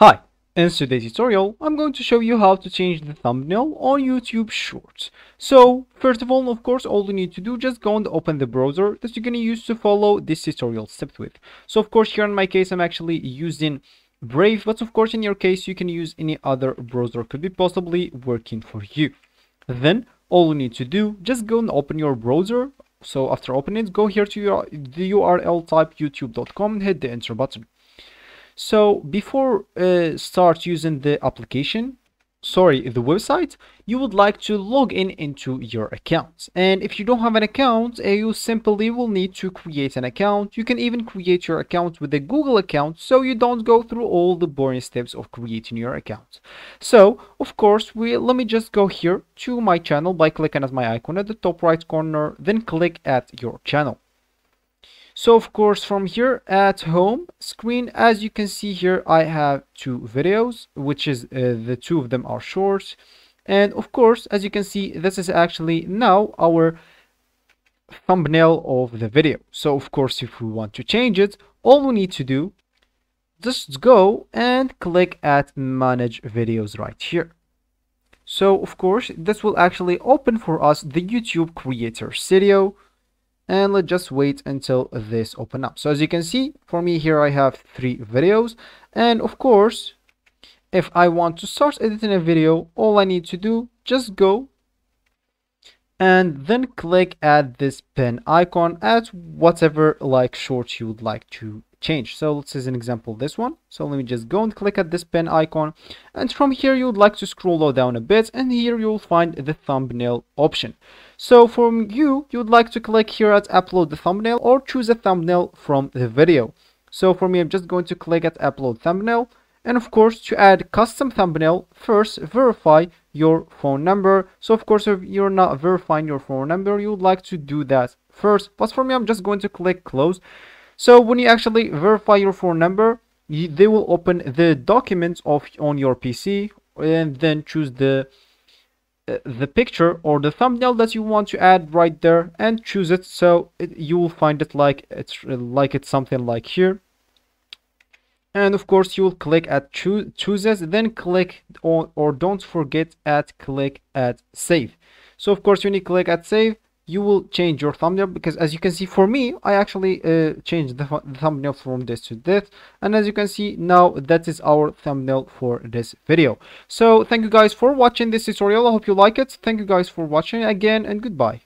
Hi, in today's tutorial, I'm going to show you how to change the thumbnail on YouTube Shorts. So, first of all, of course, all you need to do, just go and open the browser that you're going to use to follow this tutorial steps with. So, of course, here in my case, I'm actually using Brave, but of course, in your case, you can use any other browser could be possibly working for you. Then, all you need to do, just go and open your browser. So, after opening it, go here to your, the URL type youtube.com and hit the enter button. So before uh, start using the application, sorry, the website, you would like to log in into your account. And if you don't have an account, uh, you simply will need to create an account. You can even create your account with a Google account so you don't go through all the boring steps of creating your account. So, of course, we let me just go here to my channel by clicking at my icon at the top right corner, then click at your channel. So of course from here at home screen as you can see here I have two videos which is uh, the two of them are shorts. And of course as you can see this is actually now our thumbnail of the video. So of course if we want to change it all we need to do just go and click at manage videos right here. So of course this will actually open for us the YouTube creator studio and let's just wait until this open up. So as you can see for me here i have three videos. And of course if i want to start editing a video all i need to do just go and then click at this pen icon at whatever like short you would like to change. So let's say an example this one. So let me just go and click at this pen icon. And from here you would like to scroll down a bit. And here you'll find the thumbnail option. So from you you would like to click here at upload the thumbnail or choose a thumbnail from the video. So for me i'm just going to click at upload thumbnail. And of course to add custom thumbnail first verify your phone number. So of course if you're not verifying your phone number you would like to do that first. But for me i'm just going to click close so when you actually verify your phone number, you, they will open the documents of on your PC and then choose the uh, the picture or the thumbnail that you want to add right there and choose it. So it, you will find it like it's like it's something like here. And of course you will click at choose chooses then click on or don't forget at click at save. So of course when you click at save you will change your thumbnail because as you can see for me I actually uh, changed the, the, thumbnail from this to this. And as you can see now that is our thumbnail for this video. So thank you guys for watching this tutorial. I hope you like it. Thank you guys for watching again and goodbye